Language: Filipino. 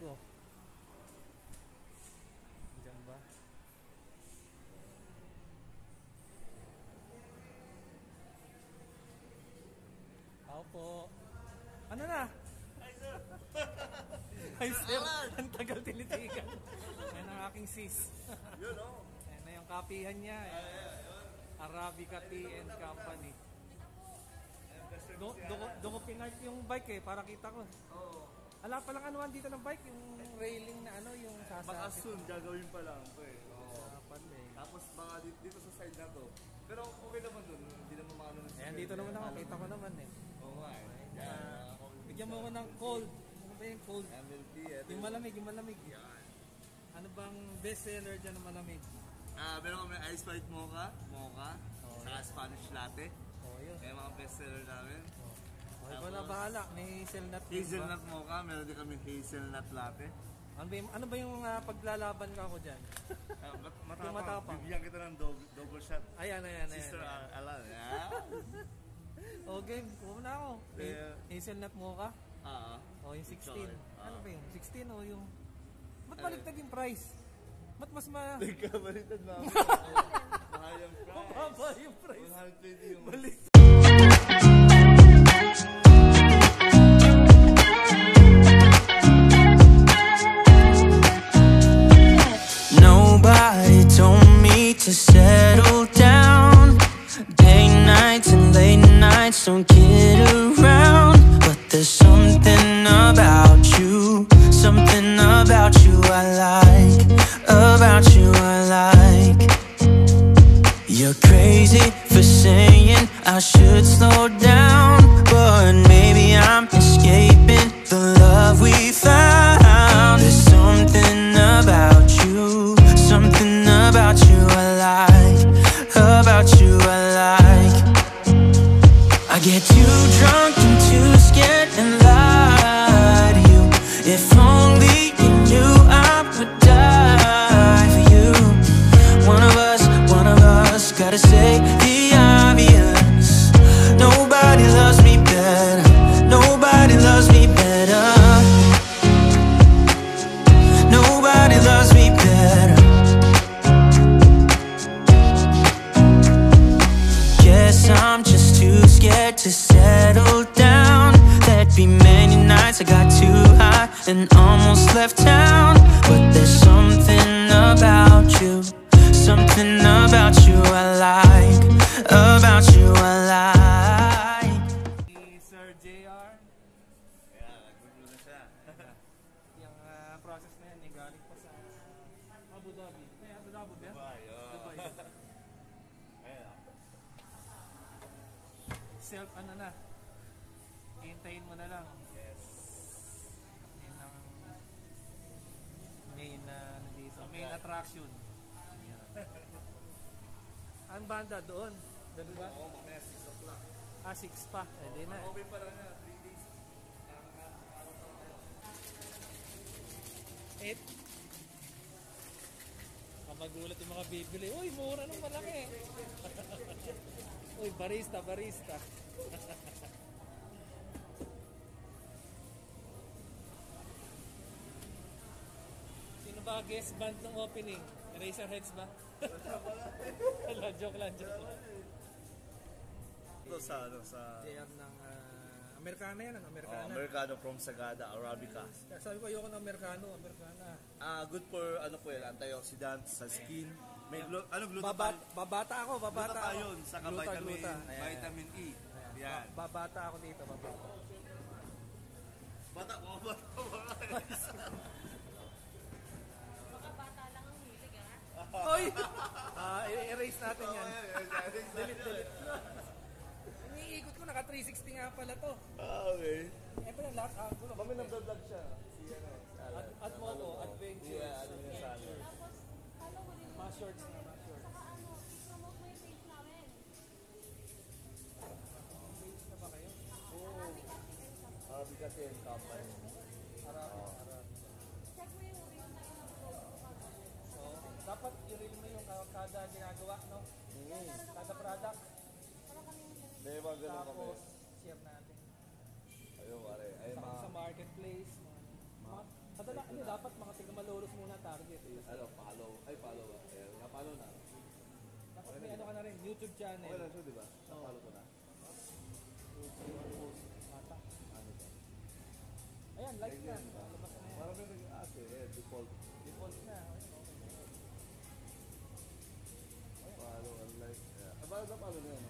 ko. Diyan ba? Ako po. Ano na? Hi, sir. Hi, sir. Ang tagal tinitigan. Yan ang aking sis. Yun, oh. Yan na yung kapihan niya. Eh. Ay, Arabica Tea and Company. Doon do, do, do, ko pinart yung bike eh, para kita ko. Oo. Ala pa lang anuhan dito ng bike, yung railing na ano, yung Baka sasakit. soon, gagawin pa lang to eh. Oo. Pala eh. Tapos baka dito, dito sa side na to. Pero okay naman dun, hindi naman makano ng Ayan, dito naman ako, kita ko naman eh. Oo nga eh. Ah, bigyan mo ako ng cold. Ano ba yung cold? MLT, eto Yung malamig, yung malamig. Ano bang best seller dyan ng malamig? Ah, meron kami ice white mocha, mocha, Oo, saka Spanish latte. Oh, yun. Yan mga best seller namin. Okay, wala bahala. May hazelnut. ba? Hazelnut mocha, meron din kami hazelnut latte. Ano ba yung, ano ba yung ah, paglalaban ka ako dyan? Ah, mat Yung matapang. Bibigyan kita ng double, double shot. Ayan, ayan, ayan. Sister ayan. Al- Alan. Yeah. Okay, kuha na ako. Yeah. Hazelnut mo ka? Ah, O yung 16. Sorry. Ano ba yung 16 o yung... Ba't Eh. baliktad yung price? Ba't mas ma... Nagkabaliktad na ako. Mahal yung price. Mababa yung price? 120 yung Balik. Around. But there's something about you, something about you I like, about you I like. You're crazy for saying I should slow down, but maybe I'm escaping the love we found. There's something about you, something about you I like, about you I like. I get too galing pa sa Abu Dhabi. May Abu Dhabi ba? yan? Dubai, oh. Dubai. Ayan, oh. Self ano na. Hintayin mo na lang. Yes. Yun ang main na dito. Main attraction. Ang banda doon. Ba? Oo, mamaya 6 o'clock. Ah, 6 pa. Hindi na. Okay pa lang na, 3 days. 8. Kamagulat yung mga bibili. Uy, mura nung malaki. Uy, barista, barista. Sino ba guest band ng opening? Eraserheads ba? Wala, joke lang, joke lang. Ito sa, ano, sa... JR ng ah, Amerikana yan, ang Oh, Amerikana. Americano from Sagada, Arabica. Kaya sabi ko, ayoko ng Amerikano, Amerikana. Ah, good for ano po yan, antioxidant sa skin. May glu- ano Baba, glutathione? babata ako, babata ako. Glutathione, saka Gluta, vitamin, gluta. Ayan. vitamin E. Yan. Ba- babata ako dito, babata. Bata ko, bata ko. Hoy! Ah, i-erase natin yan. delete, delete. Iniikot ko, naka 360 nga pala to. Ah, okay. Eh, pala lahat angulo. Kami nag-vlog siya. Si ano, At, at mo ano, adventure. Yeah, ano yun sa ano. Mga shorts na, mga shorts. Page na ba kayo? Arabica Tea and Company. Arabi, Arabi. So, dapat i-reel mo yung ka- kada ginagawa, no? Kada product. May mga ganun kami. Tapos, share natin. Ayun, pare. Ay, Sa, mga, sa marketplace. Mga, kadala, hindi, dapat mga tiga malolos muna target. ano, follow. Ay, follow. Ayun, na-follow na. Dapat may ano ka na rin, YouTube channel. Okay lang siya, di ba? Na-follow ko na. post. Ata. Ano ba? Ayan, like na. Ganyan ba? Lumabas na yan. Parang may nag-ate, eh, default. Default na. Follow and like. Yeah. Ah, paano na paano na yan?